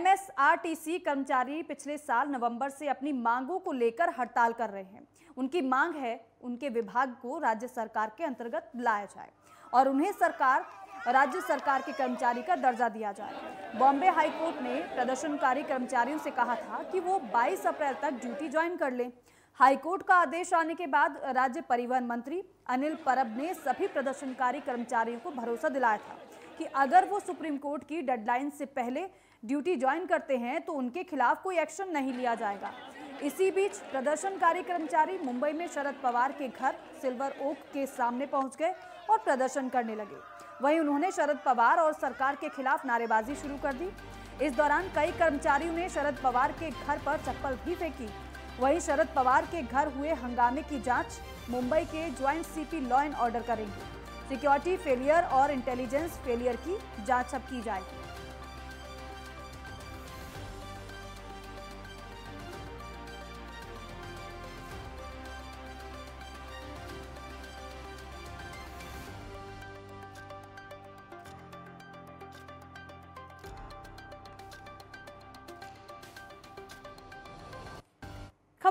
MSRTC कर्मचारी पिछले साल नवंबर से अपनी मांगों को लेकर हड़ताल कर रहे हैं। उनकी मांग है, उनके विभाग को राज्य सरकार के अंतर्गत लाया जाए और उन्हें सरकार, राज्य सरकार के कर्मचारी का दर्जा दिया जाए। बॉम्बे हाईकोर्ट ने प्रदर्शनकारी कर्मचारियों से कहा था कि वो 22 अप्रैल तक ड्यूटी ज्वाइन कर लें। हाईकोर्ट का आदेश आने के बाद राज्य परिवहन मंत्री अनिल परब ने सभी प्रदर्शनकारी कर्मचारियों को भरोसा दिलाया था कि अगर वो सुप्रीम कोर्ट की डेडलाइन से पहले ड्यूटी ज्वाइन करते हैं तो उनके खिलाफ कोई एक्शन नहीं लिया जाएगा। इसी बीच प्रदर्शनकारी कर्मचारी मुंबई में शरद पवार के घर सिल्वर ओक के सामने पहुँच गए और प्रदर्शन करने लगे। वहीं उन्होंने शरद पवार और सरकार के खिलाफ नारेबाजी शुरू कर दी। इस दौरान कई कर्मचारियों ने शरद पवार के घर पर चप्पल भी फेंकी। वहीं शरद पवार के घर हुए हंगामे की जाँच मुंबई के joint CP law and order करेंगे। सिक्योरिटी फेलियर और इंटेलिजेंस फेलियर की जाँच अब की जाएगी।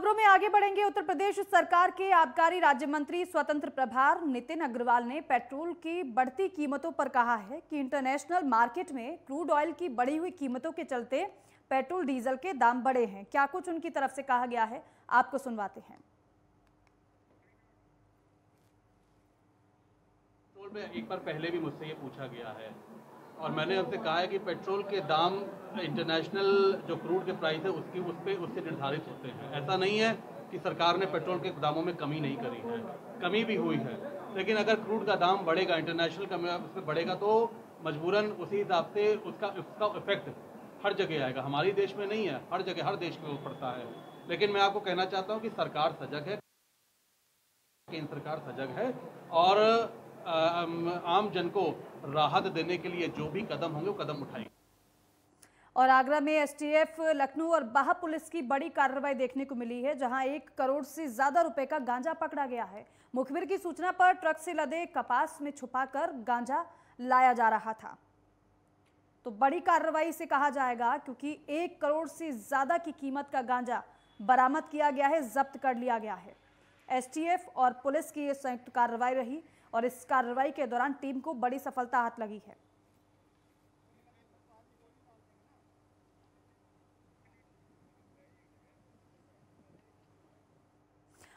खबरों में आगे बढ़ेंगे। उत्तर प्रदेश सरकार के आबकारी राज्य मंत्री स्वतंत्र प्रभार नितिन अग्रवाल ने पेट्रोल की बढ़ती कीमतों पर कहा है कि इंटरनेशनल मार्केट में क्रूड ऑयल की बढ़ी हुई कीमतों के चलते पेट्रोल, डीजल के दाम बढ़े हैं। क्या कुछ उनकी तरफ़ से कहा गया है, आपको सुनवाते हैं। एक बार पहले भी मुझसे ये पूछा गया है और मैंने उनसे कहा है कि पेट्रोल के दाम इंटरनेशनल जो क्रूड के प्राइस है, उसकी, उस पर उससे निर्धारित होते हैं। ऐसा नहीं है कि सरकार ने पेट्रोल के दामों में कमी नहीं करी है। कमी भी हुई है। लेकिन अगर क्रूड का दाम बढ़ेगा, इंटरनेशनल का उस पर बढ़ेगा तो मजबूरन उसी हिसाब से उसका उसका इफ़ेक्ट हर जगह आएगा। हमारी देश में नहीं है, हर जगह, हर देश में पड़ता है। लेकिन मैं आपको कहना चाहता हूँ कि सरकार सजग है। केंद्र सरकार सजग है। और आम जन को राहत देने के लिए जो भी कदम होंगे, वो कदम उठाएँगे। और आगरा में एसटीएफ, लखनऊ और बाह पुलिस की बड़ी कार्रवाई देखने को मिली है, जहाँ एक करोड़ से ज़्यादा रुपए का गांजा पकड़ा गया है। मुखबिर की सूचना पर ट्रक से लदे कपास में छुपाकर गांजा लाया जा रहा था। तो बड़ी कार्रवाई से कहा जाएगा, क्योंकि एक करोड़ से ज़्यादा की कीमत का गांजा बरामद किया गया है, जब्त कर लिया गया है। एसटीएफ और पुलिस की यह संयुक्त कार्रवाई रही और इस कार्रवाई के दौरान टीम को बड़ी सफलता हाथ लगी है।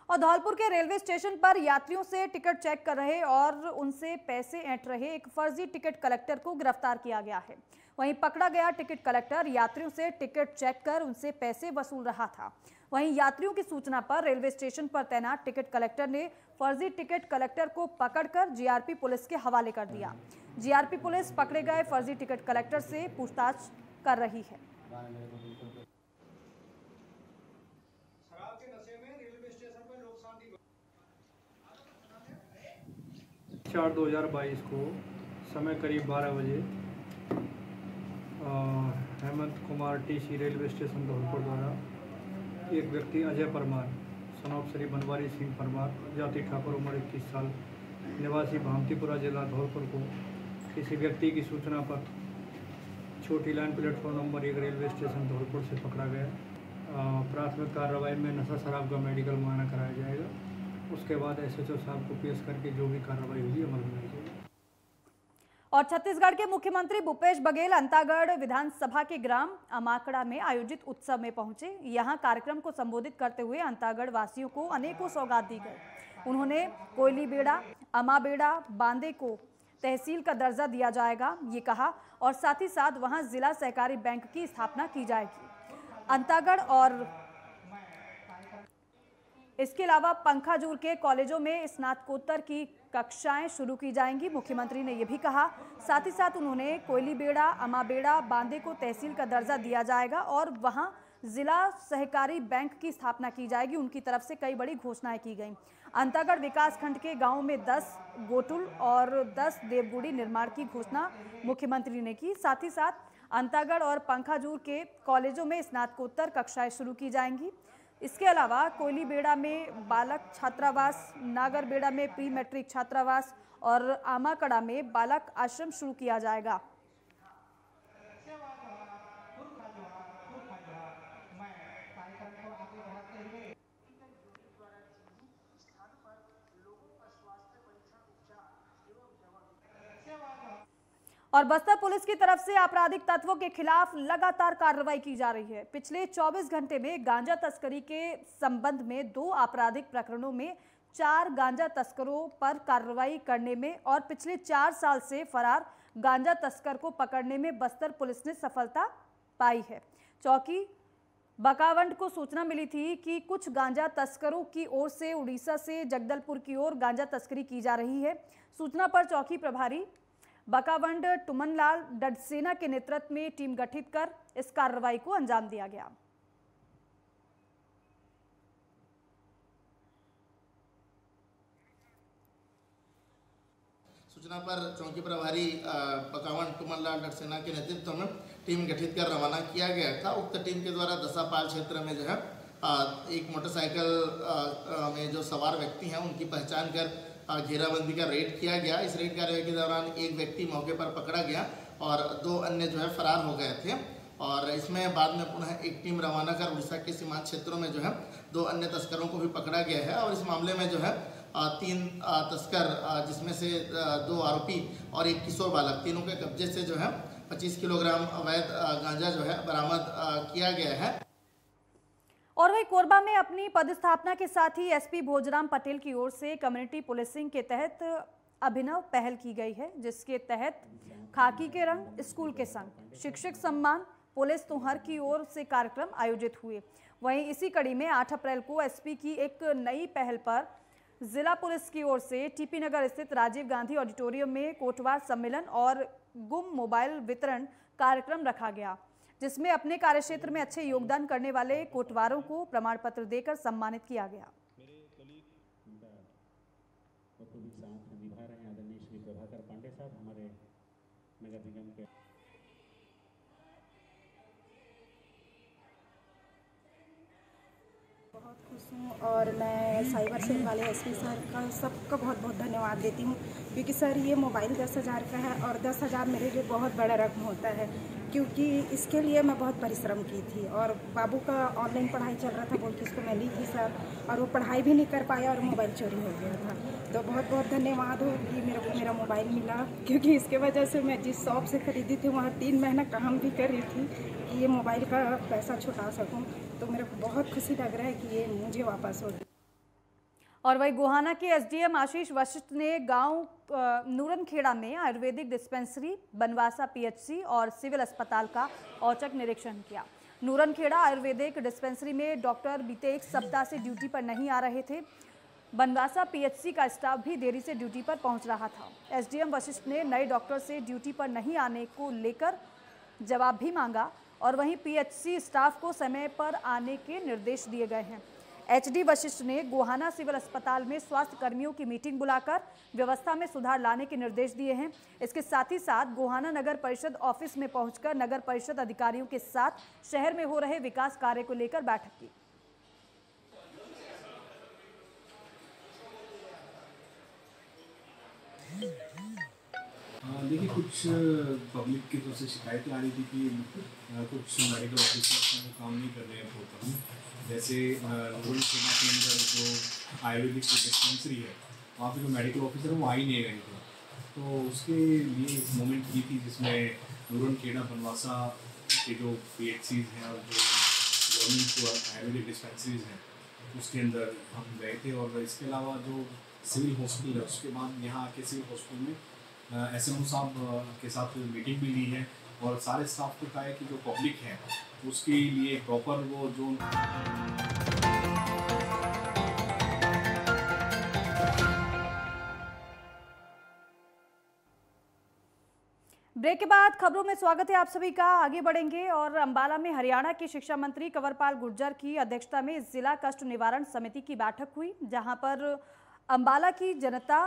और धौलपुर के रेलवे स्टेशन पर यात्रियों से टिकट चेक कर रहे और उनसे पैसे ऐंठ रहे एक फर्जी टिकट कलेक्टर को गिरफ़्तार किया गया है। वहीं पकड़ा गया टिकट कलेक्टर यात्रियों से टिकट चेक कर उनसे पैसे वसूल रहा था। वहीं यात्रियों की सूचना पर रेलवे स्टेशन पर तैनात टिकट कलेक्टर ने फर्जी टिकट कलेक्टर को पकड़कर जीआरपी पुलिस के हवाले कर दिया। जीआरपी पुलिस पकड़े गए फर्जी टिकट कलेक्टर से पूछताछ कर रही है। चार दो हज़ार बाईस को समय करीब बारह बजे Hemant Kumar TC railway station Dholpur द्वारा एक व्यक्ति अजय परमार सनौप श्री बनवारी सिंह परमार, जाति ठाकुर उम्र इक्कीस साल, निवासी भामतीपुरा जिला धौलपुर को किसी व्यक्ति की सूचना पर छोटी लाइन प्लेटफॉर्म नंबर एक रेलवे स्टेशन धौलपुर से पकड़ा गया। प्राथमिक कार्रवाई में नशा शराब का मेडिकल मुआयना कराया जाएगा। उसके बाद एस एच साहब को पेश करके जो भी कार्रवाई हुई अमल में जाएगी और छत्तीसगढ़ के मुख्यमंत्री भूपेश बघेल अंतागढ़ विधानसभा के ग्राम अमाकड़ा में आयोजित उत्सव में पहुँचे। यहाँ कार्यक्रम को संबोधित करते हुए अंतागढ़ वासियों को अनेकों सौगात दी गई। उन्होंने कोयली बेड़ा, अमा बेड़ा, बांदे को तहसील का दर्जा दिया जाएगा, ये कहा, और साथ ही साथ वहाँ जिला सहकारी बैंक की स्थापना की जाएगी। अंतागढ़ और इसके अलावा पंखाजूर के कॉलेजों में स्नातकोत्तर की कक्षाएँ शुरू की जाएँगी। मुख्यमंत्री ने यह भी कहा। साथ ही साथ उन्होंने कोयली बेड़ा अमाबेड़ा, बांदे को तहसील का दर्जा दिया जाएगा और वहाँ जिला सहकारी बैंक की स्थापना की जाएगी। उनकी तरफ़ से कई बड़ी घोषणाएँ की गई। अंतागढ़ विकासखंड के गाँव में 10 गोटुल और 10 देवगुड़ी निर्माण की घोषणा मुख्यमंत्री ने की। साथ ही साथ अंतागढ़ और पंखाजूर के कॉलेजों में स्नातकोत्तर कक्षाएँ शुरू की जाएँगी। इसके अलावा कोयली बेड़ा में बालक छात्रावास नागर बेड़ा में प्री मैट्रिक छात्रावास और आमाकड़ा में बालक आश्रम शुरू किया जाएगा। और बस्तर पुलिस की तरफ़ से आपराधिक तत्वों के खिलाफ लगातार कार्रवाई की जा रही है। पिछले 24 घंटे में गांजा तस्करी के संबंध में दो आपराधिक प्रकरणों में चार गांजा तस्करों पर कार्रवाई करने में और पिछले चार साल से फरार गांजा तस्कर को पकड़ने में बस्तर पुलिस ने सफलता पाई है। चौकी बकावंड को सूचना मिली थी कि कुछ गांजा तस्करों की ओर से उड़ीसा से जगदलपुर की ओर गांजा तस्करी की जा रही है। सूचना पर चौकी प्रभारी बकावंड टुमनलाल डडसेना के नेतृत्व में टीम गठित कर इस कार्रवाई को अंजाम दिया गया। सूचना पर चौकी प्रभारी बकावन टुमनलाल डटसेना के नेतृत्व में टीम गठित कर रवाना किया गया था। उक्त टीम के द्वारा दसापाल क्षेत्र में जो है एक मोटरसाइकिल में जो सवार व्यक्ति हैं, उनकी पहचान कर घेराबंदी का रेड किया गया। इस रेड कार्रवाई के दौरान एक व्यक्ति मौके पर पकड़ा गया और दो अन्य जो है फरार हो गए थे। और इसमें बाद में पुनः एक टीम रवाना कर उड़ीसा के सीमांत क्षेत्रों में जो है दो अन्य तस्करों को भी पकड़ा गया है और इस मामले में जो है तीन तस्कर जिसमें से दो आरोपी और एक किशोर बालक, तीनों के कब्जे से जो है 25 किलोग्राम अवैध गांजा जो है बरामद किया गया है। और वही कोरबा में अपनी पदस्थापना के साथ ही एसपी भोजराम पटेल की ओर से कम्युनिटी पुलिसिंग के तहत अभिनव पहल की गई है, जिसके तहत खाकी के रंग, स्कूल के संग। शिक्षक सम्मान, पुलिस तुहर की ओर से कार्यक्रम आयोजित हुए। वहीं इसी कड़ी में 8 अप्रैल को एसपी की एक नई पहल पर जिला पुलिस की ओर से टीपी नगर स्थित राजीव गांधी ऑडिटोरियम में कोटवार सम्मेलन और गुम मोबाइल वितरण कार्यक्रम रखा गया। जिसमें अपने कार्यक्षेत्र में अच्छे योगदान करने वाले कोटवारों को प्रमाण पत्र देकर सम्मानित किया गया। निभा रहे हैं आदरणीय श्री प्रभाकर पांडे साहब, हमारे नगर निगम के हूँ और मैं साइबर सेल वाले एस पी सर का सबका बहुत बहुत धन्यवाद देती हूँ, क्योंकि सर ये मोबाइल दस हज़ार का है और दस हज़ार मेरे लिए बहुत बड़ा रकम होता है, क्योंकि इसके लिए मैं बहुत परिश्रम की थी और बाबू का ऑनलाइन पढ़ाई चल रहा था, बोल के इसको मैं ली थी सर और वो पढ़ाई भी नहीं कर पाया और मोबाइल चोरी हो गया था। तो बहुत बहुत धन्यवाद हो कि मेरे को मेरा मोबाइल मिला, क्योंकि इसके वजह से मैं जिस शॉप से ख़रीदी थी, वहाँ तीन महीना काम भी कर रही थी कि ये मोबाइल का पैसा छुटा सकूँ। तो मेरे को बहुत खुशी लग रहा है कि ये मुझे वापस हो और वही गोहाना के एसडीएम आशीष वशिष्ठ ने गाँव नूरनखेड़ा में आयुर्वेदिक डिस्पेंसरी, बनवासा पीएचसी और सिविल अस्पताल का औचक निरीक्षण किया। नूरनखेड़ा आयुर्वेदिक डिस्पेंसरी में डॉक्टर बीते एक सप्ताह से ड्यूटी पर नहीं आ रहे थे। बनवासा पीएचसी का स्टाफ भी देरी से ड्यूटी पर पहुँच रहा था। एसडीएम वशिष्ठ ने नए डॉक्टर से ड्यूटी पर नहीं आने को लेकर जवाब भी मांगा। और वहीं पीएचसी स्टाफ को समय पर आने के निर्देश दिए गए हैं। एच डी वशिष्ठ ने गोहाना सिविल अस्पताल में स्वास्थ्य कर्मियों की मीटिंग बुलाकर व्यवस्था में सुधार लाने के निर्देश दिए हैं। इसके साथ ही साथ गोहाना नगर परिषद ऑफ़िस में पहुंचकर नगर परिषद अधिकारियों के साथ शहर में हो रहे विकास कार्य को लेकर बैठक की। देखिए, कुछ पब्लिक की तरफ़ से शिकायतें आ रही थी कि कुछ मेडिकल ऑफिसर्स वो काम नहीं कर रहे हैं पोर्टल जैसे रूरल सेना के अंदर जो आयुर्वेदिक डिस्पेंसरी है, वहाँ पे जो मेडिकल ऑफिसर है, वो आ ही नहीं रहे थे। तो उसके लिए एक मोमेंट की थी जिसमें रूरल केड़ा बनवासा के जो पी एच सीज हैं और जो गवर्नमेंट आयुर्वेदिक डिस्पेंसरीज हैं, उसके अंदर हम गए थे और इसके अलावा जो सिविल हॉस्पिटल है, उसके बाद यहाँ आके सिविल हॉस्पिटल में एस एम साहब के साथ मीटिंग भी ली है और सारे स्टाफ को कहा है कि जो पब्लिक है, उसके लिए प्रॉपर वो जो ब्रेक के बाद खबरों में स्वागत है आप सभी का। आगे बढ़ेंगे और अंबाला में हरियाणा के शिक्षा मंत्री कंवरपाल गुर्जर की अध्यक्षता में जिला कष्ट निवारण समिति की बैठक हुई, जहाँ पर अंबाला की जनता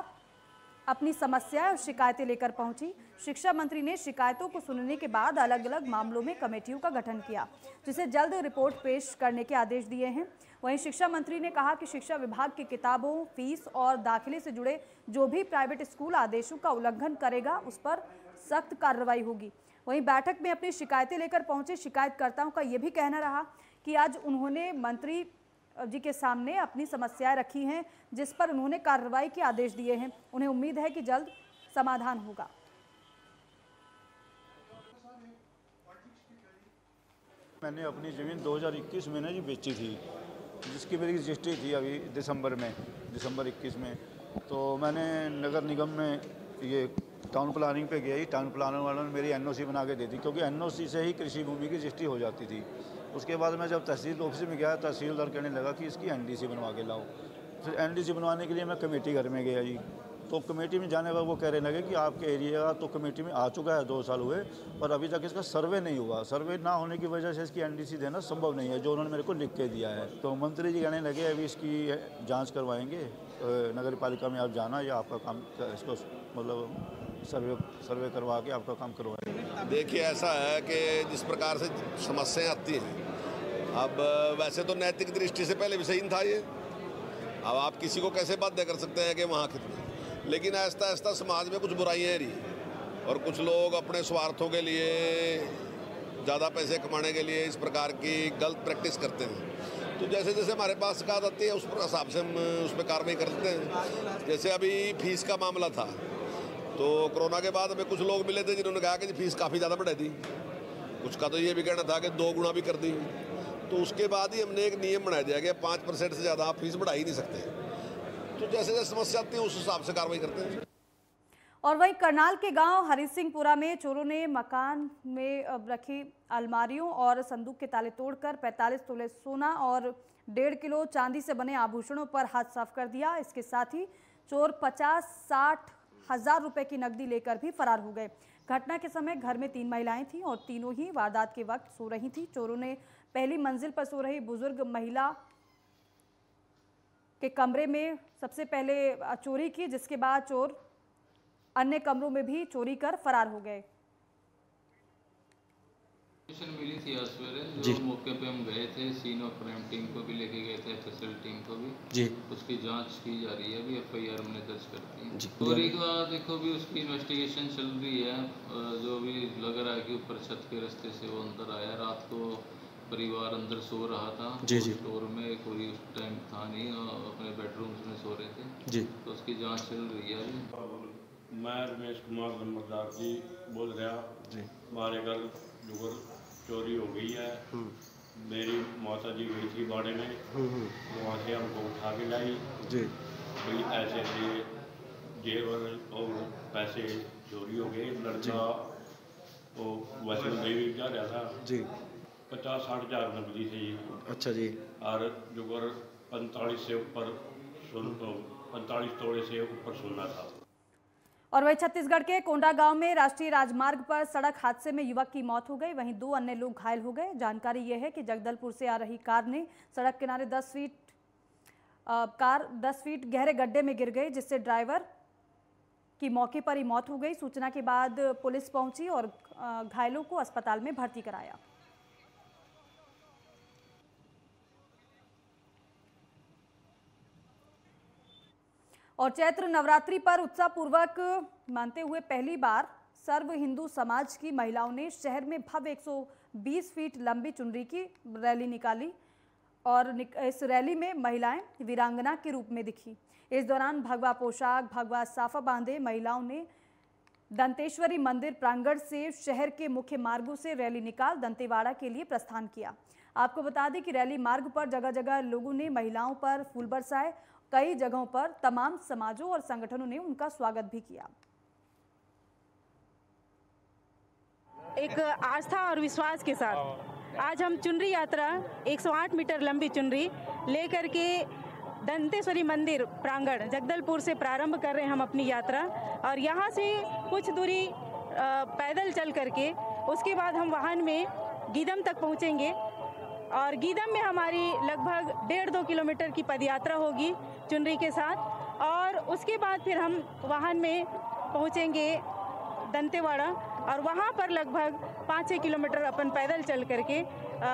अपनी समस्याएँ और शिकायतें लेकर पहुँची। शिक्षा मंत्री ने शिकायतों को सुनने के बाद अलग अलग मामलों में कमेटियों का गठन किया, जिसे जल्द रिपोर्ट पेश करने के आदेश दिए हैं। वहीं शिक्षा मंत्री ने कहा कि शिक्षा विभाग की किताबों, फ़ीस और दाखिले से जुड़े जो भी प्राइवेट स्कूल आदेशों का उल्लंघन करेगा, उस पर सख्त कार्रवाई होगी। वहीं बैठक में अपनी शिकायतें लेकर पहुँचे शिकायतकर्ताओं का यह भी कहना रहा कि आज उन्होंने मंत्री जी के सामने अपनी समस्याएँ रखी हैं, जिस पर उन्होंने कार्रवाई के आदेश दिए हैं। उन्हें उम्मीद है कि जल्द समाधान होगा। मैंने अपनी ज़मीन 2021 में ना जी बेची थी, जिसकी मेरी रजिस्ट्री थी अभी दिसंबर में, दिसंबर 21 में। तो मैंने नगर निगम में ये टाउन प्लानिंग पे गया ही टाउन प्लानर वालों ने मेरी एनओसी बना के दे दी, क्योंकि एनओसी से ही कृषि भूमि की रजिस्ट्री हो जाती थी। उसके बाद मैं जब तहसील ऑफ़िस में गया, तहसीलदार कहने लगा कि इसकी एनडीसी बनवा के लाओ। फिर एनडीसी बनवाने के लिए मैं कमेटी घर में गया जी। तो कमेटी में जाने पर वो कह रहे लगे कि आपके एरिया तो कमेटी में आ चुका है, दो साल हुए, पर अभी तक इसका सर्वे नहीं हुआ। सर्वे ना होने की वजह से इसकी एनडीसी देना संभव नहीं है, जो उन्होंने मेरे को लिख के दिया है। तो मंत्री जी कहने लगे, अभी इसकी जाँच करवाएँगे नगर पालिका में आप जाना या आपका काम, इसको मतलब सर्वे सर्वे करवा के आपका काम करवाएँगे। देखिए, ऐसा है कि जिस प्रकार से समस्याएँ आती हैं, अब वैसे तो नैतिक दृष्टि से पहले भी सही था ये। अब आप किसी को कैसे बाध्य कर सकते हैं कि वहाँ कितने लेकिन ऐसा ऐसा समाज में कुछ बुराइयाँ रही और कुछ लोग अपने स्वार्थों के लिए, ज़्यादा पैसे कमाने के लिए इस प्रकार की गलत प्रैक्टिस करते हैं। तो जैसे जैसे हमारे पास शिकायत आती है, उस हिसाब से हम उस पर कार्रवाई करते हैं। जैसे अभी फ़ीस का मामला था तो कोरोना के बाद हमें कुछ लोग मिले थे जिन्होंने कहा कि फ़ीस काफ़ी ज़्यादा बढ़ा दी। कुछ का तो ये भी कहना था कि दो गुना भी कर दी। तो उसके बाद ही हमने एक नियम बनाया दिया कि पाँच परसेंट से ज़्यादा आप फ़ीस बढ़ा ही नहीं सकते। तो जैसे जैसे समस्या आती है, उस हिसाब से कार्रवाई करते हैं। और वहीं करनाल के गाँव हरि सिंहपुरा में चोरों ने मकान में रखी अलमारियों और संदूक के ताले तोड़कर 45 तोले सोना और डेढ़ किलो चांदी से बने आभूषणों पर हाथ साफ़ कर दिया। इसके साथ ही चोर 50 साठ हज़ार रुपए की नकदी लेकर भी फरार हो गए। घटना के समय घर में तीन महिलाएँ थीं और तीनों ही वारदात के वक्त सो रही थी। चोरों ने पहली मंजिल पर सो रही बुज़ुर्ग महिला के कमरे में सबसे पहले चोरी की, जिसके बाद चोर अन्य कमरों में भी चोरी कर फरार हो गए। मिली थी आज सवेरे जो। मौके पे हम गए थे सीन और क्राइम टीम को भी लेके गए थे एफएसएल टीम को भी। जी। उसकी जाँच की जा रही है अभी एफआईआर हमने दर्ज कर दी है। चोरी का देखो भी उसकी इन्वेस्टिगेशन चल रही है जो भी लग रहा है कि ऊपर छत के रास्ते से वो अंदर आया। रात को परिवार अंदर सो रहा था। जी जी। स्टोर में कोई उस टाइम था नहीं अपने बेडरूम में सो रहे थे। जी। तो उसकी जाँच चल रही है अभी। मैं रमेश कुमार नंबरदार जी बोल रहा। जी। हमारे घर जुगर चोरी हो गई है। मेरी माता जी गई थी बाड़े में। वहाँ से हमको उठा के लाई। जी। भाई ऐसे ऐसे जेवर और पैसे चोरी हो गए। लड़का वो वैष्णो देवी जा रहा था। जी। पचास साठ हज़ार नकदी थी। अच्छा जी। और जुगर पैंतालीस से ऊपर सुन पैंतालीस तोड़े से ऊपर सोना था। और वही छत्तीसगढ़ के कोंडा गाँव में राष्ट्रीय राजमार्ग पर सड़क हादसे में युवक की मौत हो गई। वहीं दो अन्य लोग घायल हो गए। जानकारी यह है कि जगदलपुर से आ रही कार ने सड़क किनारे 10 फीट कार 10 फीट गहरे गड्ढे में गिर गई, जिससे ड्राइवर की मौके पर ही मौत हो गई। सूचना के बाद पुलिस पहुँची और घायलों को अस्पताल में भर्ती कराया। और चैत्र नवरात्रि पर उत्साहपूर्वक मानते हुए पहली बार सर्व हिंदू समाज की महिलाओं ने शहर में भव्य 120 फीट लंबी चुनरी की रैली निकाली और इस रैली में महिलाएँ वीरांगना के रूप में दिखी। इस दौरान भगवा पोशाक, भगवा साफा बांधे महिलाओं ने दंतेश्वरी मंदिर प्रांगण से शहर के मुख्य मार्गों से रैली निकाल दंतेवाड़ा के लिए प्रस्थान किया। आपको बता दें कि रैली मार्ग पर जगह जगह लोगों ने महिलाओं पर फूल बरसाए कई जगहों पर तमाम समाजों और संगठनों ने उनका स्वागत भी किया। एक आस्था और विश्वास के साथ आज हम चुनरी यात्रा 108 मीटर लंबी चुनरी लेकर के दंतेश्वरी मंदिर प्रांगण, जगदलपुर से प्रारंभ कर रहे हैं हम अपनी यात्रा। और यहाँ से कुछ दूरी पैदल चल करके उसके बाद हम वाहन में गीदम तक पहुँचेंगे। और गीदम में हमारी लगभग डेढ़ दो किलोमीटर की पदयात्रा होगी चुनरी के साथ। और उसके बाद फिर हम वाहन में पहुँचेंगे दंतेवाड़ा और वहाँ पर लगभग पाँच छः किलोमीटर अपन पैदल चल करके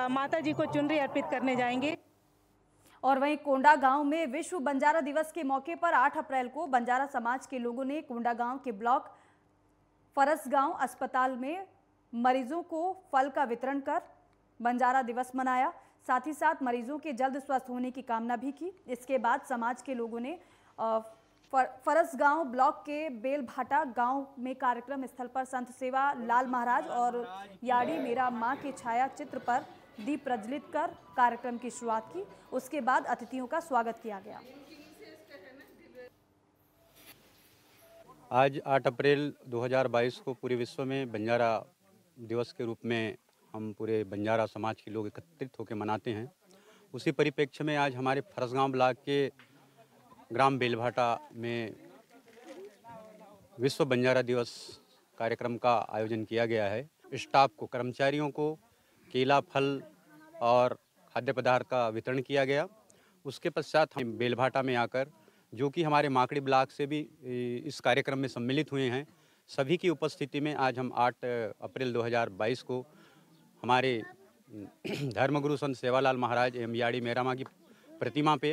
माता जी को चुनरी अर्पित करने जाएँगे। और वहीं कोंडा गाँव में विश्व बंजारा दिवस के मौके पर 8 अप्रैल को बंजारा समाज के लोगों ने कोंडा गाँव के ब्लॉक फरस गाँव अस्पताल में मरीजों को फल का वितरण कर बंजारा दिवस मनाया। साथ ही साथ मरीजों के जल्द स्वस्थ होने की कामना भी की। इसके बाद समाज के लोगों ने फरस गाँव ब्लॉक के बेलभाटा गाँव में कार्यक्रम स्थल पर संत सेवा लाल महाराज और याड़ी मेरा माँ के छाया चित्र पर दीप प्रज्वलित कर कार्यक्रम की शुरुआत की। उसके बाद अतिथियों का स्वागत किया गया। आज 8 अप्रैल 2022 को पूरे विश्व में बंजारा दिवस के रूप में हम पूरे बंजारा समाज के लोग एकत्रित होकर मनाते हैं। उसी परिप्रेक्ष्य में आज हमारे फरसगांव ब्लॉक के ग्राम बेलभाटा में विश्व बंजारा दिवस कार्यक्रम का आयोजन किया गया है। स्टाफ को, कर्मचारियों को केला, फल और खाद्य पदार्थ का वितरण किया गया। उसके पश्चात हम बेलभाटा में आकर, जो कि हमारे माकड़ी ब्लॉक से भी इस कार्यक्रम में सम्मिलित हुए हैं, सभी की उपस्थिति में आज हम 8 अप्रैल 2022 को हमारे धर्मगुरु संत सेवालाल महाराज एम याड़ी मेरामा की प्रतिमा पे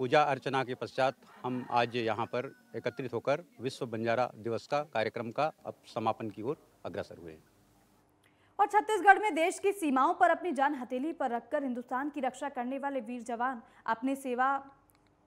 पूजा अर्चना के पश्चात हम आज यहाँ पर एकत्रित होकर विश्व बंजारा दिवस का कार्यक्रम का अब समापन की ओर अग्रसर हुए और छत्तीसगढ़ में देश की सीमाओं पर अपनी जान हथेली पर रखकर हिंदुस्तान की रक्षा करने वाले वीर जवान अपने सेवा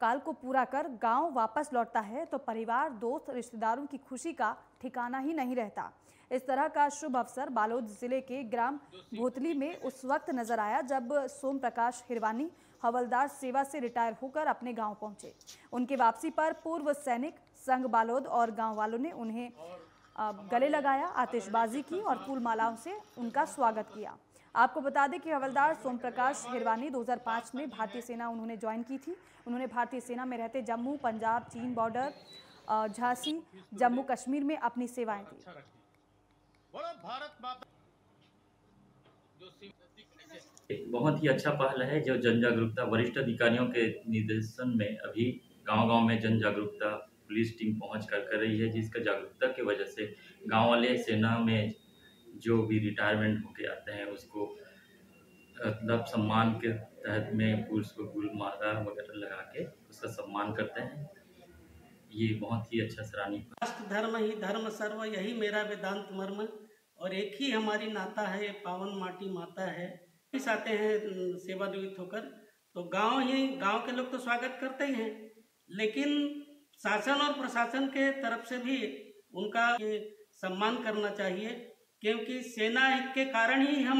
काल को पूरा कर गाँव वापस लौटता है तो परिवार, दोस्त, रिश्तेदारों की खुशी का ठिकाना ही नहीं रहता। इस तरह का शुभ अवसर बालोद ज़िले के ग्राम भोतली में उस वक्त नज़र आया जब सोम प्रकाश हिरवानी, हवलदार सेवा से रिटायर होकर अपने गाँव पहुँचे। उनकी वापसी पर पूर्व सैनिक, संघ बालोद और गाँव वालों ने उन्हें गले लगाया, आतिशबाजी की और फूल मालाओं से उनका स्वागत किया। आपको बता दें कि हवलदार सोम प्रकाश हिरवानी 2005 में भारतीय सेना उन्होंने ज्वाइन की थी। उन्होंने भारतीय सेना में रहते जम्मू, पंजाब, चीन बॉर्डर झांसी, जम्मू कश्मीर में अपनी सेवाएँ दी। बहुत ही अच्छा पहल है जो जन जागरूकता वरिष्ठ अधिकारियों के निर्देशन में अभी गांव-गांव में जन जागरूकता पुलिस टीम पहुँच कर कर रही है जिसका जागरूकता की वजह से गाँव वाले सेना में जो भी रिटायरमेंट होके आते हैं उसको मतलब सम्मान के तहत में पुरुष को गुल माला वगैरह लगा के उसका सम्मान करते हैं। ये बहुत ही अच्छा सराहनीय राष्ट्र धर्म ही धर्म सर्व यही मेरा वेदांत मर्म। और एक ही हमारी नाता है, पावन माटी माता है, इस आते हैं सेवानिवृत्त होकर। तो गाँव ही, गाँव के लोग तो स्वागत करते ही हैं, लेकिन शासन और प्रशासन के तरफ़ से भी उनका सम्मान करना चाहिए, क्योंकि सेना के कारण ही हम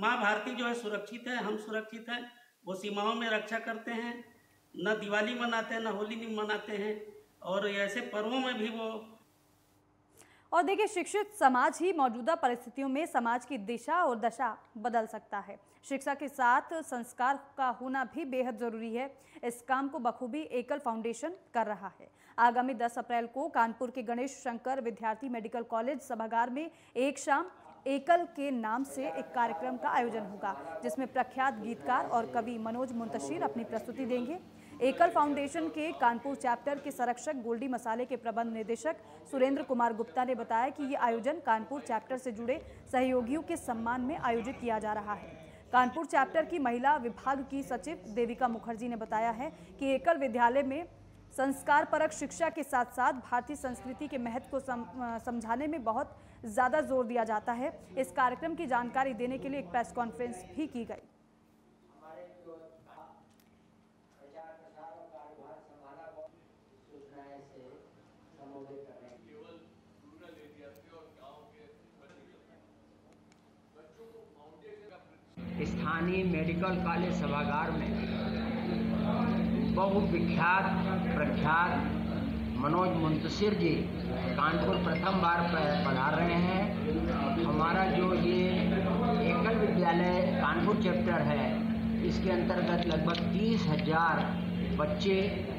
माँ भारती जो है सुरक्षित है, हम सुरक्षित हैं, वो सीमाओं में रक्षा करते हैं, न दिवाली मनाते हैं न होली नहीं मनाते हैं, और ऐसे पर्वों में भी वो और देखिए, शिक्षित समाज ही मौजूदा परिस्थितियों में समाज की दिशा और दशा बदल सकता है। शिक्षा के साथ संस्कार का होना भी बेहद ज़रूरी है। इस काम को बखूबी एकल फाउंडेशन कर रहा है। आगामी 10 अप्रैल को कानपुर के गणेश शंकर विद्यार्थी मेडिकल कॉलेज सभागार में एक शाम एकल के नाम से एक कार्यक्रम का आयोजन होगा, जिसमें प्रख्यात गीतकार और कवि मनोज मुंतशिर अपनी प्रस्तुति देंगे। एकल फाउंडेशन के कानपुर चैप्टर के संरक्षक गोल्डी मसाले के प्रबंध निदेशक सुरेंद्र कुमार गुप्ता ने बताया कि ये आयोजन कानपुर चैप्टर से जुड़े सहयोगियों के सम्मान में आयोजित किया जा रहा है। कानपुर चैप्टर की महिला विभाग की सचिव देविका मुखर्जी ने बताया है कि एकल विद्यालय में संस्कार परक शिक्षा के साथ साथ भारतीय संस्कृति के महत्व को सम, समझाने में बहुत ज़्यादा ज़ोर दिया जाता है। इस कार्यक्रम की जानकारी देने के लिए एक प्रेस कॉन्फ्रेंस भी की गई। स्थानीय मेडिकल कॉलेज सभागार में बहुविख्यात प्रख्यात मनोज मुंतशिर जी कानपुर प्रथम बार पधार रहे हैं। हमारा जो ये एकल विद्यालय कानपुर चैप्टर है, इसके अंतर्गत लगभग तीस हज़ार बच्चे,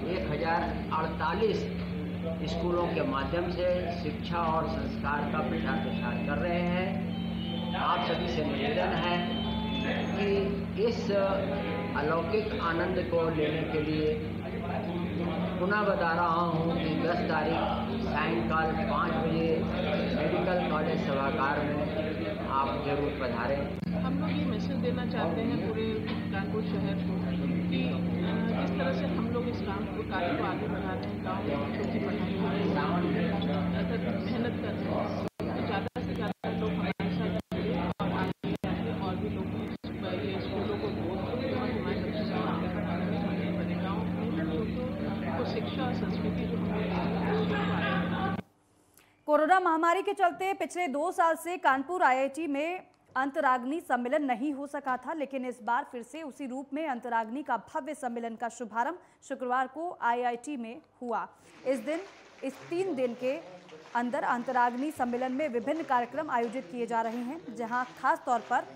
एक हज़ार अड़तालीस स्कूलों के माध्यम से शिक्षा और संस्कार का प्रचार प्रसार कर रहे हैं। आप सभी से निवेदन है कि इस अलौकिक आनंद को लेने के लिए पुनः बता रहा हूँ कि 10 तारीख सायंकाल पाँच बजे मेडिकल कॉलेज सभागार में आप ज़रूर पधारें। हम लोग ये मैसेज देना चाहते हैं पूरे कानपुर शहर को कि जिस तरह से हम लोग इस काम को कार्य को आगे बढ़ा रहे हैं, गाँव में पढ़ाई मेहनत कर रहे हैं। महामारी के चलते पिछले दो साल से कानपुर आईआईटी में अंतराग्नि सम्मेलन नहीं हो सका था, लेकिन इस बार फिर से उसी रूप में अंतराग्नि का भव्य सम्मेलन का शुभारंभ शुक्रवार को आईआईटी में हुआ। इस दिन, इस तीन दिन के अंदर अंतराग्नि सम्मेलन में विभिन्न कार्यक्रम आयोजित किए जा रहे हैं, जहाँ खास तौर पर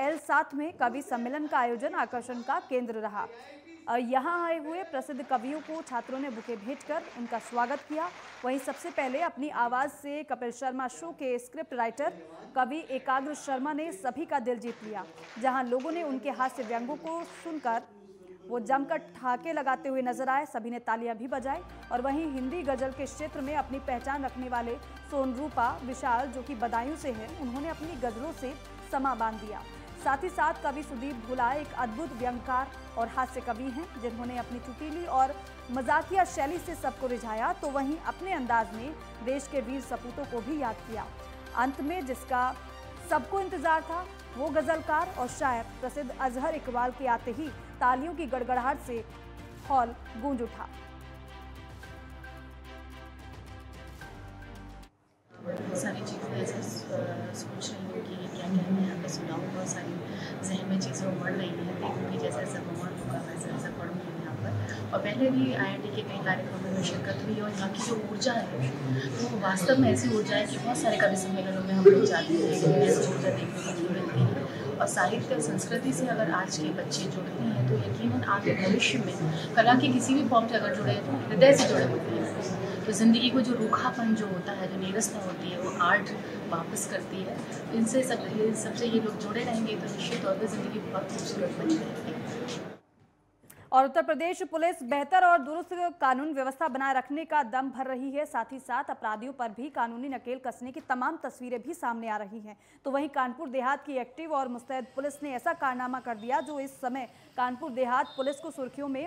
एल सात में कवि सम्मेलन का आयोजन आकर्षण का केंद्र रहा। यहाँ आए हुए प्रसिद्ध कवियों को छात्रों ने बुके भेंट कर उनका स्वागत किया। वहीं सबसे पहले अपनी आवाज़ से कपिल शर्मा शो के स्क्रिप्ट राइटर कवि एकाग्र शर्मा ने सभी का दिल जीत लिया, जहाँ लोगों ने उनके हास्य व्यंगों को सुनकर वो जमकर ठहाके लगाते हुए नज़र आए। सभी ने तालियाँ भी बजाई और वहीं हिंदी गज़ल के क्षेत्र में अपनी पहचान रखने वाले सोनरूपा विशाल, जो कि बदायूं से हैं, उन्होंने अपनी गजलों से समा बाँध दिया। साथ ही साथ कवि सुदीप भुला एक अद्भुत व्यंगकार और हास्य कवि हैं, जिन्होंने अपनी चुटीली और मजाकिया शैली से सबको रिझाया तो वहीं अपने अंदाज में देश के वीर सपूतों को भी याद किया। अंत में जिसका सबको इंतज़ार था, वो गजलकार और शायर प्रसिद्ध अजहर इकबाल के आते ही तालियों की गड़गड़ाहट से हॉल गूंज उठा। सारी चीज़ें ऐसे सोच रही हूँ कि क्या क्या मैं यहाँ पे सुनाऊँ बहुत सारी उमड़ रही हैं देखूँगी जैसे प्रमाण होगा, वैसे वैसा पढ़ूँगी यहाँ पर। और पहले भी आई के कई कार्यक्रमों में शिरकत हुई और यहाँ की जो ऊर्जा है वो वास्तव में ऐसी ऊर्जा है कि बहुत सारे कवि सम्मेलनों में हम लोग जाते हैं लेकिन ऐसी ऊर्जा देखने को नहीं मिलती है। और साहित्य और संस्कृति से अगर आज के बच्चे जुड़ते हैं तो यकीन आगे भविष्य में कला के किसी भी फॉर्म से अगर जुड़े हैं तो हृदय से जुड़े होते हैं। तो ज़िंदगी को जो रूखापन जो होता है, जो नीरसता होती है, वो आर्ट वापस करती है। इनसे सब सबसे ये लोग जुड़े रहेंगे तो निश्चित तौर पर ज़िंदगी बहुत खूबसूरत बनी रहेगी। और उत्तर प्रदेश पुलिस बेहतर और दुरुस्त कानून व्यवस्था बनाए रखने का दम भर रही है। साथ ही साथ अपराधियों पर भी कानूनी नकेल कसने की तमाम तस्वीरें भी सामने आ रही हैं। तो वहीं कानपुर देहात की एक्टिव और मुस्तैद पुलिस ने ऐसा कारनामा कर दिया, जो इस समय कानपुर देहात पुलिस को सुर्खियों में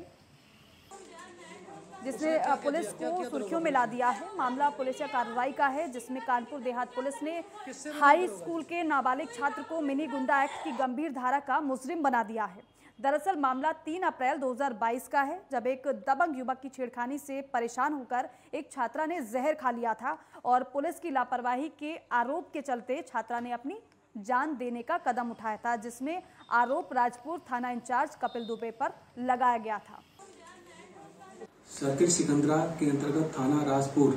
जिसने पुलिस को सुर्खियों में ला दिया है। मामला पुलिस या कार्रवाई का है, जिसमें कानपुर देहात पुलिस ने हाई स्कूल के नाबालिग छात्र को मिनी गुंडा एक्ट की गंभीर धारा का मुजरिम बना दिया है। दरअसल मामला 3 अप्रैल 2022 का है, जब एक दबंग युवक की छेड़खानी से परेशान होकर एक छात्रा ने जहर खा लिया था और पुलिस की लापरवाही के आरोप के चलते छात्रा ने अपनी जान देने का कदम उठाया था, जिसमें आरोप राजपुर थाना इंचार्ज कपिल दुबे पर लगाया गया था। सर्किट सिकंदरा के अंतर्गत थाना राजपुर,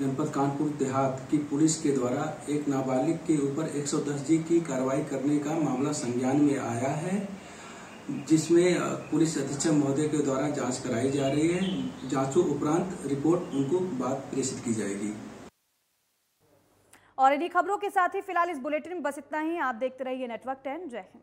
जनपद कानपुर, देहात की पुलिस के द्वारा एक नाबालिग के ऊपर 110 जी की कार्रवाई करने का मामला संज्ञान में आया है, जिसमें पुलिस अधीक्षक महोदय के द्वारा जाँच कराई जा रही है। जांचों उपरांत रिपोर्ट उनको बाद प्रेषित की जाएगी। और इन्हीं खबरों के साथ ही फ़िलहाल इस बुलेटिन में बस इतना ही। आप देखते रहिए नेटवर्क टेन। जय हिंद।